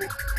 you.